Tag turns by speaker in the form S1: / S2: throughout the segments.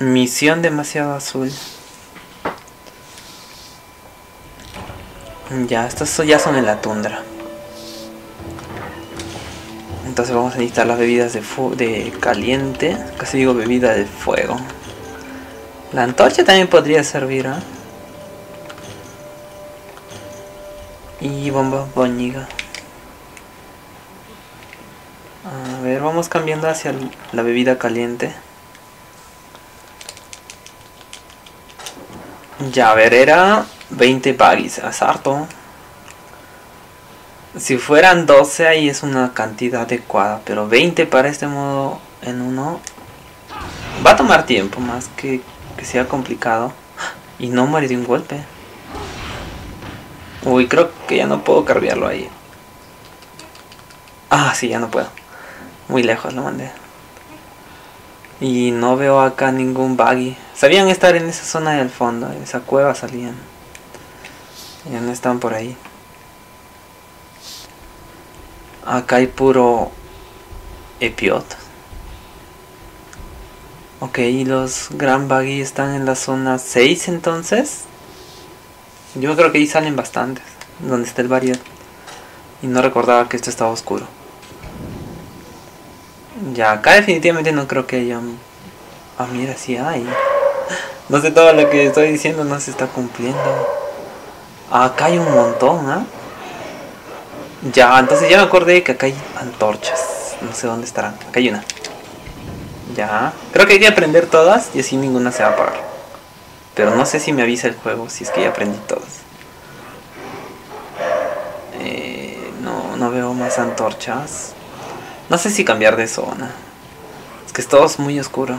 S1: Misión demasiado azul. Ya, estos ya son en la tundra. Entonces vamos a necesitar las bebidas de, de caliente. Casi digo bebida de fuego. La antorcha también podría servir, ¿eh? Y bomba boñiga. A ver, vamos cambiando hacia la bebida caliente. Ya, a ver, era 20 baggies, es harto. Si fueran 12 ahí es una cantidad adecuada, pero 20 para este modo en uno va a tomar tiempo más que que sea complicado y no muere de un golpe. Uy, creo que ya no puedo cargarlo ahí. Ah, sí, ya no puedo. Muy lejos lo mandé. Y no veo acá ningún buggy. Sabían estar en esa zona del fondo, en esa cueva salían. Ya no están por ahí. Acá hay puro epiot. Ok, y los Grand Buggy están en la zona 6 entonces. Yo creo que ahí salen bastantes. Donde está el barrio. Y no recordaba que esto estaba oscuro. Ya, acá definitivamente no creo que haya... Ah, mira, sí hay. No sé todo lo que estoy diciendo no se está cumpliendo. Acá hay un montón, ¿ah? Ya, entonces ya me acordé que acá hay antorchas. No sé dónde estarán. Acá hay una. Ya. Creo que hay que aprender todas y así ninguna se va a apagar. Pero no sé si me avisa el juego si es que ya aprendí todas. Eh, no, no veo más antorchas. No sé si cambiar de zona. Es que es todo muy oscuro.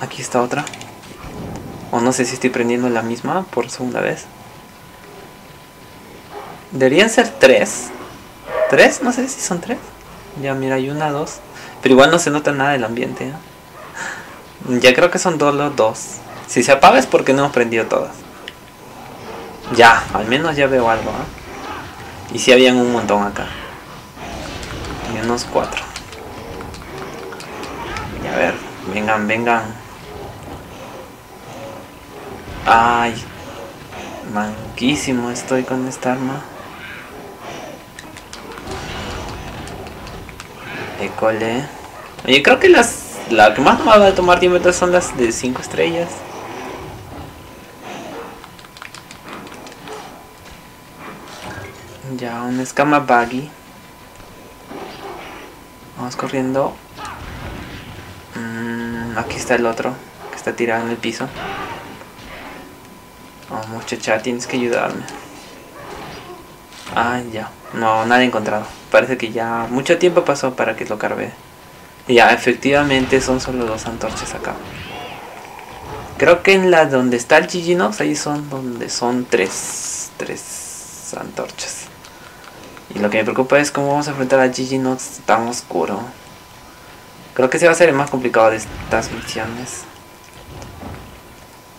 S1: Aquí está otra. O no sé si estoy prendiendo la misma por segunda vez. Deberían ser tres. ¿Tres? No sé si son tres. Ya, mira, hay una, dos. Pero igual no se nota nada del ambiente. ¿eh? Ya creo que son los dos. Si se apaga es porque no hemos prendido todas. Ya, al menos ya veo algo. ¿eh? Y si habían un montón acá. Menos cuatro. Y a ver, vengan, vengan. Ay, manquísimo estoy con esta arma. École. Oye, creo que las la que más me va a tomar tiempo son las de 5 estrellas. Ya, una escama buggy. Vamos corriendo. Mm, aquí está el otro, que está tirado en el piso. Oh, muchacha, tienes que ayudarme. Ah, ya. No, nada encontrado. Parece que ya mucho tiempo pasó para que lo cargue. Ya, efectivamente son solo dos antorchas acá. Creo que en la donde está el Giginox, ahí son donde son tres, tres antorchas. Y lo que me preocupa es cómo vamos a enfrentar a Giginox tan oscuro. Creo que se va a ser el más complicado de estas misiones.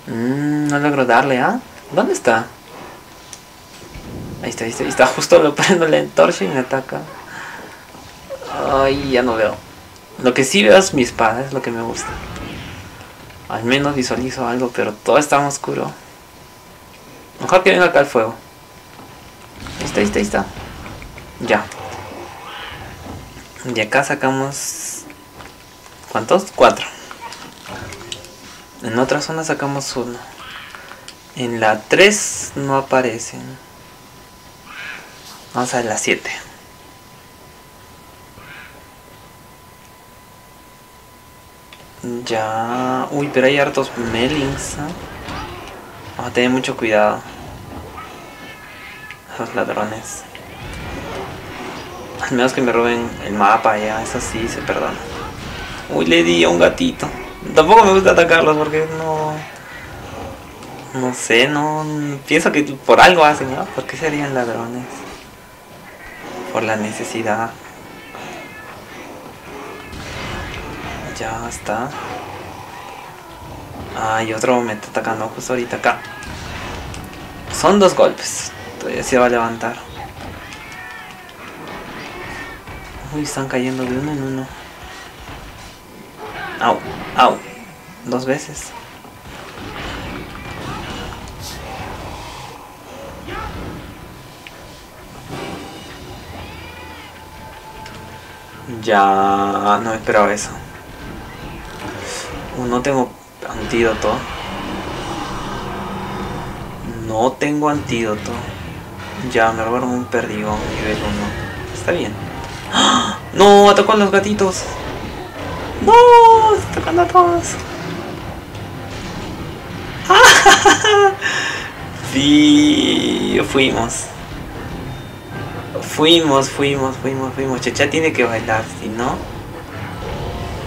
S1: Mmm, no logro darle, ¿ah? ¿Dónde está? Ahí está, ahí está, ahí está. Justo lo prendo la antorcha y me ataca. Ay, ya no veo. Lo que sí veo es mi espada, es lo que me gusta. Al menos visualizo algo, pero todo está oscuro. Mejor que venga acá el fuego. Ahí está, ahí está, ahí está. Ya. De acá sacamos... ¿Cuántos? Cuatro. En otra zona sacamos uno. En la 3 no aparecen. Vamos a la 7. Ya. Uy, pero hay hartos melings. Vamos a tener mucho cuidado. Esos ladrones. Al menos que me roben el mapa, ya. Eso sí se perdona. Uy, le di a un gatito. Tampoco me gusta atacarlos porque no. No sé, no. Pienso que por algo hacen, ¿no? ¿Por qué serían ladrones? Por la necesidad. Ya está. Ah, otro me está atacando justo ahorita acá. Son dos golpes. Todavía se va a levantar. Uy, están cayendo de uno en uno. Au, au. Dos veces. Ya no esperaba eso. No tengo antídoto. No tengo antídoto. Ya, me robaron un perdigón nivel 1. Está bien. ¡Ah! ¡No! Atacó a los gatitos. ¡No! Está atacando a todos. Sí, fuimos. Fuimos, fuimos, fuimos, fuimos. Chacha tiene que bailar, si no.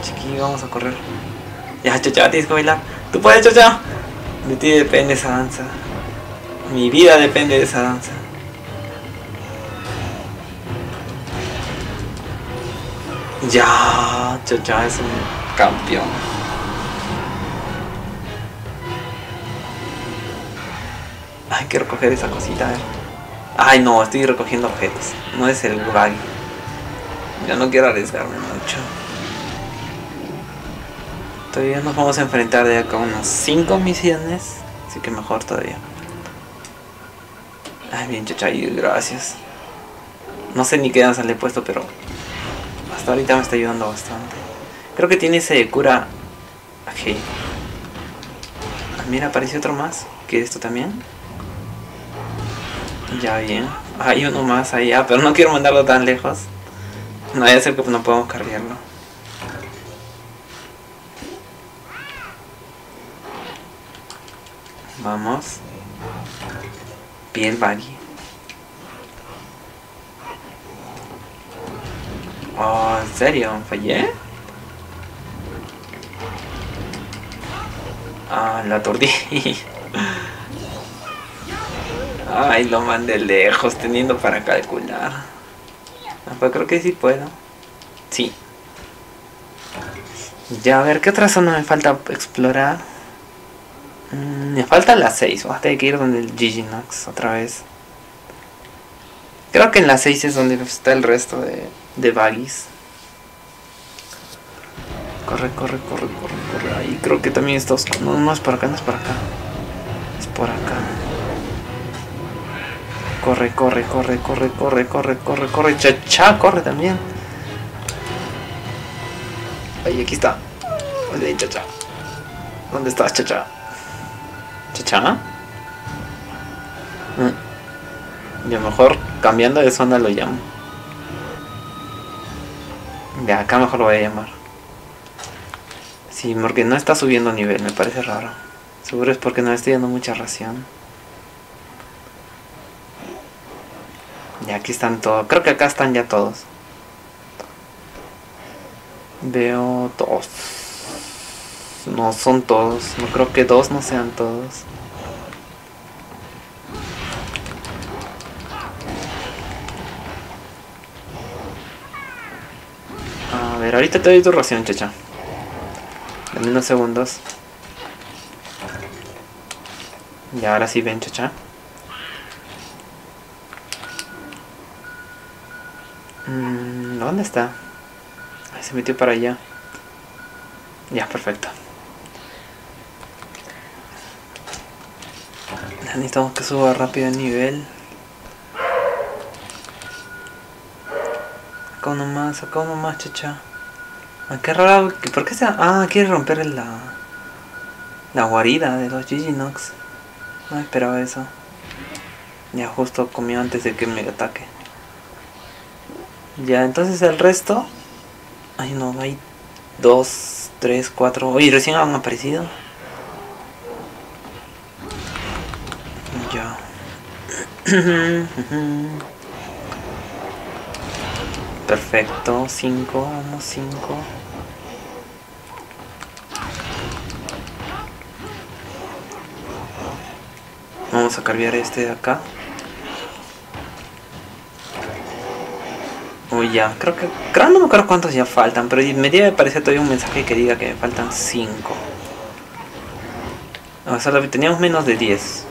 S1: Chiqui, vamos a correr. Ya, Chacha, tienes que bailar. Tú puedes, Chacha. De ti depende esa danza. Mi vida depende de esa danza. Ya, Chacha es un campeón. Hay que recoger esa cosita, a ver. Ay, no, estoy recogiendo objetos. No es el buggy. Ya no quiero arriesgarme mucho. Todavía nos vamos a enfrentar de acá unas 5 misiones. Así que mejor todavía. Ay, bien, Chachay, gracias. No sé ni qué danza le he puesto, pero hasta ahorita me está ayudando bastante. Creo que tiene ese cura. Ok. Ah, mira, apareció otro más. ¿Quieres esto también? Ya bien. Hay uno más allá, pero no quiero mandarlo tan lejos. No vaya a ser que no podemos cargarlo. Vamos. Piel baggy. Oh, ¿en serio? ¿Fallé? Ah, la tortilla. Ay, lo mandé lejos, teniendo para calcular. Ah, pues creo que sí puedo. Sí. Ya, a ver, ¿qué otra zona me falta explorar? Mm, me falta la 6. Voy a tener que ir donde el Giginox otra vez. Creo que en la 6 es donde está el resto de, de baggies. Corre, corre, corre, corre, corre. Ahí creo que también está oscuro. No, no es por acá, no es por acá. Es por acá. Corre, corre, corre, corre, corre, corre, corre, corre. Chacha, corre también. Ahí, aquí está. ¿Dónde chacha? ¿Dónde estás, chacha? ¿Chacha? Mm. Y a lo mejor cambiando de zona lo llamo. De acá mejor lo voy a llamar. Sí, porque no está subiendo nivel, me parece raro. Seguro es porque no estoy dando mucha ración. Y aquí están todos. Creo que acá están ya todos. Veo dos. No son todos. No creo que dos no sean todos. Ver, ahorita te doy tu ración, chacha. Dame unos segundos. Y ahora sí ven, chacha. Mm, ¿Dónde está? Ay, se metió para allá. Ya, perfecto. Necesitamos que suba rápido el nivel. Acá uno más, acá uno más, chacha. Ah, qué raro. ¿Por qué se.? Ah, quiere romper la. La guarida de los Giginox. No esperaba eso. Ya justo comió antes de que me ataque. Ya, entonces el resto. Ay, no, hay dos, tres, cuatro. Oye, recién han aparecido. Ya. Perfecto, cinco, vamos, cinco. Vamos a cambiar este de acá. Uy, ya, creo que... Creo no me acuerdo cuántos ya faltan, pero me debe aparecer todavía un mensaje que diga que me faltan 5. O sea, teníamos menos de 10.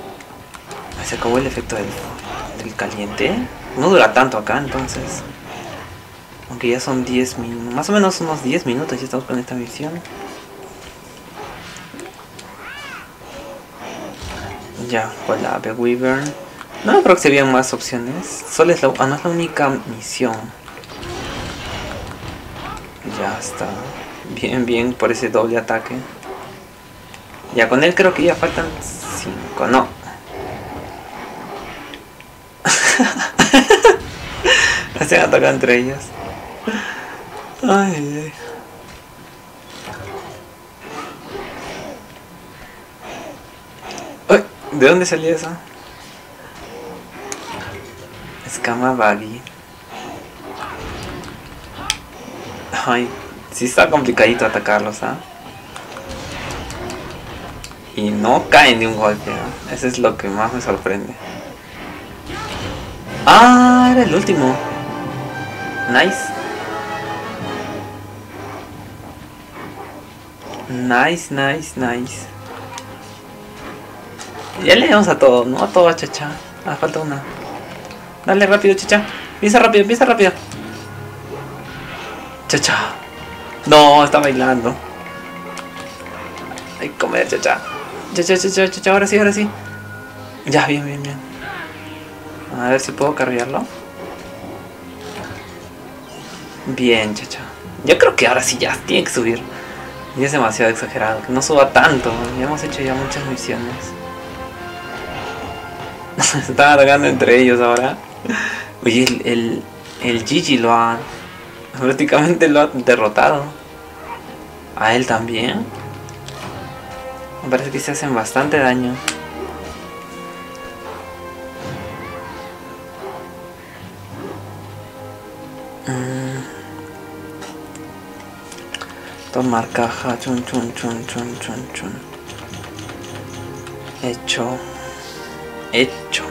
S1: Se acabó el efecto del caliente. No dura tanto acá, entonces. Aunque ya son 10 minutos, más o menos unos 10 minutos ya estamos con esta misión. Ya, con la Weaver. No creo que se vean más opciones. Solo es la, ah, no es la única misión. Ya está. Bien, bien, por ese doble ataque. Ya, con él creo que ya faltan 5. No. se han atacado entre ellos. Ay, ay. ¿De dónde salió eso? Escama baggy. Ay, sí está complicadito atacarlos, ¿ah? Y no caen de un golpe, ¿ah? Eso es lo que más me sorprende. Ah, era el último. Nice. Nice, nice, nice. Ya le damos a todo, ¿no? A todo chacha. Ah, falta una. Dale rápido, chacha. Piensa rápido, piensa rápido. Chacha. No, está bailando. Ay, comer, chacha. Chacha, chacha, chacha. Ahora sí, ahora sí. Ya, bien, bien, bien. A ver si puedo cargarlo. Bien, chacha. Yo creo que ahora sí ya tiene que subir. Y es demasiado exagerado. Que no suba tanto. Ya hemos hecho ya muchas misiones. Están atacando entre ellos ahora. Oye, el, el, el Gigi lo ha... Prácticamente lo ha derrotado. A él también. Me parece que se hacen bastante daño. Mm. Tomar caja, chun chun chun chun chun chun. Hecho. Hecho.